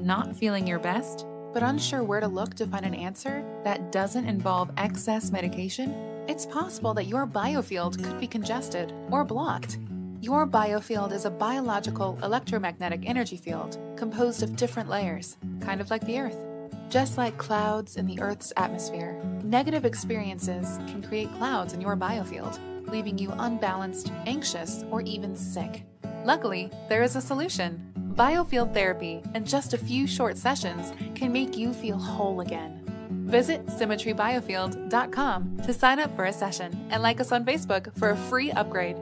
Not feeling your best, but unsure where to look to find an answer that doesn't involve excess medication? It's possible that your biofield could be congested or blocked. Your biofield is a biological electromagnetic energy field composed of different layers, kind of like the Earth. Just like clouds in the Earth's atmosphere, negative experiences can create clouds in your biofield, leaving you unbalanced, anxious, or even sick. Luckily, there is a solution. Biofield therapy and just a few short sessions can make you feel whole again. Visit symmetrybiofield.com to sign up for a session and like us on Facebook for a free upgrade.